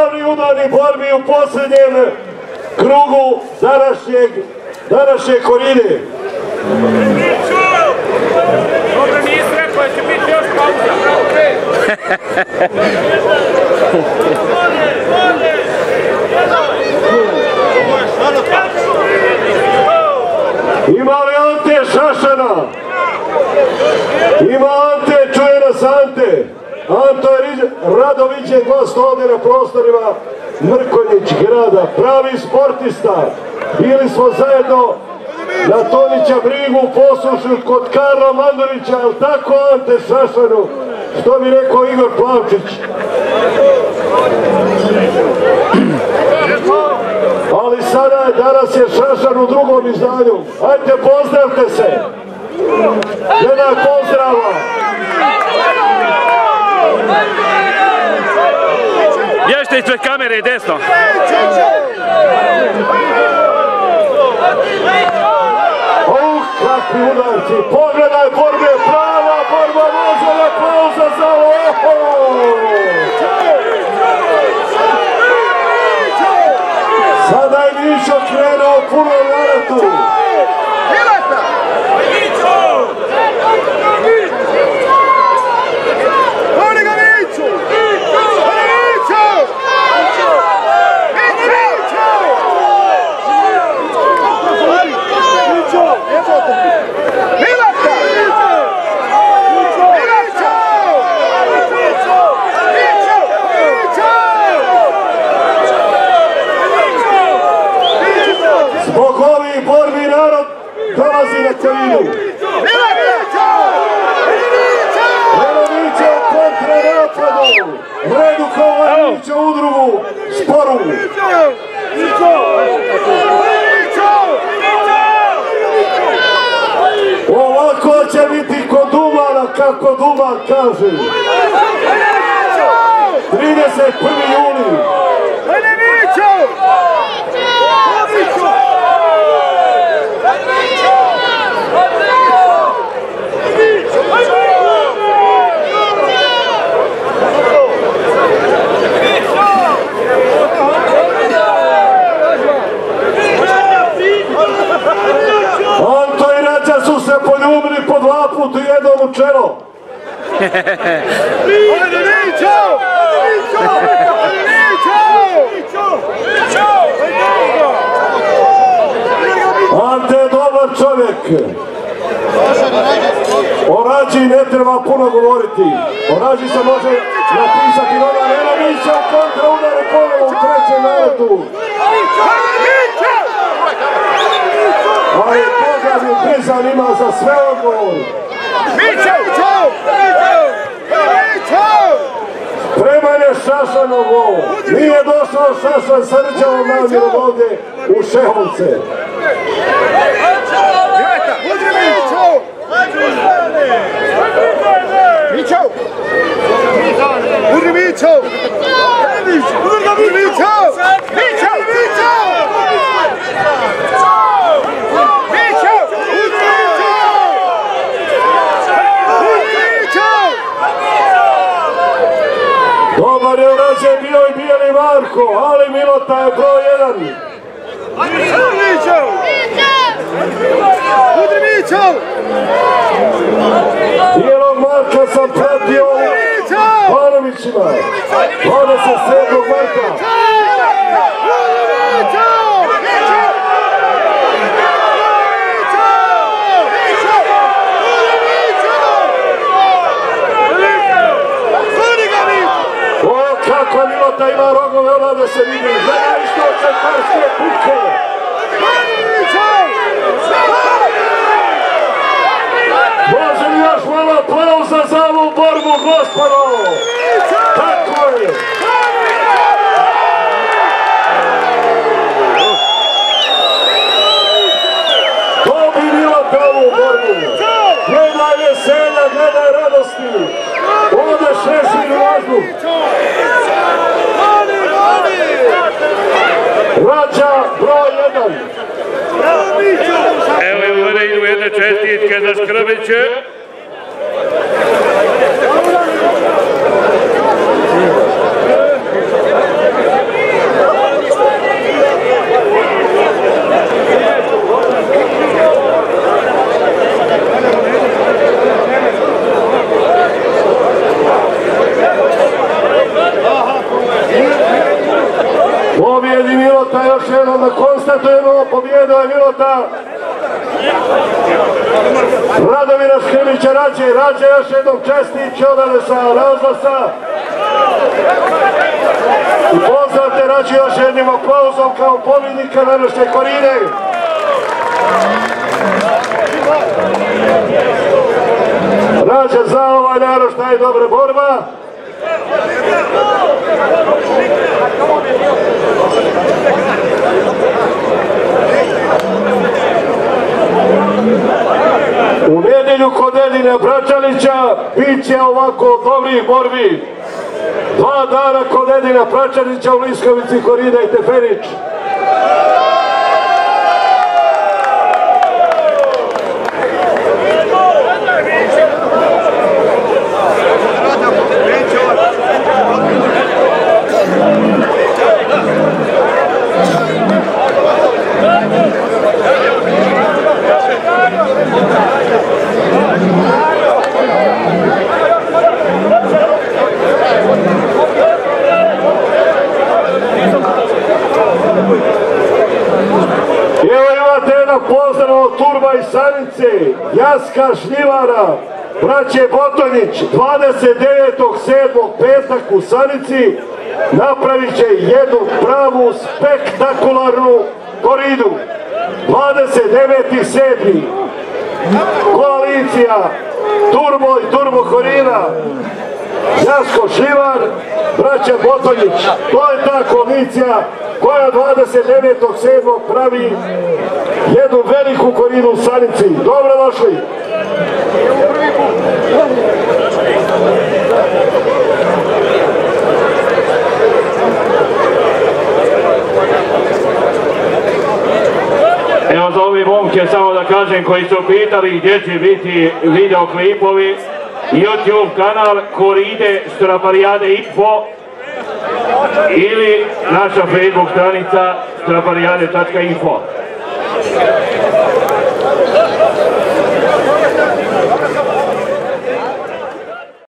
glavni udarni borbi u posljednjem krugu današnjeg, današnje rekao, će biti još pauza. Ima li Ante Šašana? Ima Ante, čuje nas Ante. Anto je Riđ- rado viđen gost ovdje na prostorima Mrkonjić grada. Pravi sportista. Bili smo zajedno na Tomića brigu poslušali kod Karla Mandurića, ali tako Ante Šašanu, što bi rekao Igor Plavčić. Ali sada je, danas je Šašan u drugom izdanju. Ajde, pozdravte se. Jedan pozdrava. Bježite ispred kamere, desno. Uh, kakvi udarci. Pogledaj borbe, prava borba, može na pauza za ovo. Sada je Mišo krenuo puno naratu. Zbog ovih borbi narod dolazi celinu. Lerovića u drugu sporu. Ovako će biti kod Dumana, kako Duman kaže. 31. juli. Anto i Rađa su se poljubili po dva puta čelo. Ante je dobar čovjek. O Rađi ne treba puno govoriti. O Rađi se može napisati nova Nerovića u kontra udaru ponovo u trećem naletu. Ali Boga mi Bizan ima za sve odgovor. Spreman je Šašanov ovo. Nije došao Šašan sa rđavom namjerom ovdje u Šehovce. Dobar je urađen bio i Bijeli Marko, ali Milota je broj jedan. Bijelog Marka sam pratio Banovićima. 27. Marka. Kako Milota ima rogove, ona da se vidi. Gledaj što cekarske kuke. Može li još malo aplauza za ovu borbu, gospodo? Tako je. To bilo pravu borbu. Gledaj veselja, gledaj radosti. Ovdje šešir vazduh. čestitke za Škrbiće. Pobjedi Milota, još jednom da konstatujemo, pobjedo je Milota, Radomira Škrmića Rađe, Rađe još jednom čestić odane sa razglasa. I pozdravte Rađe još jednim aplauzom kao pobjednika današnje korine. Rađa za ovaj narod šta je dobra borba. U nedjelju kod Edine Pračanića bit će ovako dobrih borbi. Dva dana kod Edina Pračanića u Liskovici, Korida i Teferić. Evo imate jedan pozdrav od Turba i Sanice, Jaska Šljivara, braće Botonjić, 29.7. petak u Sanici, napravit će jednu pravu spektakularnu koridu. 29.7. Koalicija Turbo i Turbo Korina, Jasko Šljivar, braća Botonjić. To je ta koalicija koja 29.7. pravi jednu veliku korinu u Sanici. Dobro došli! Evo za ovi momke samo da kažem koji su pitali gdje će biti videoklipovi. YouTube kanal Koride Straparijade Info ili naša Facebook stranica straparijade.info.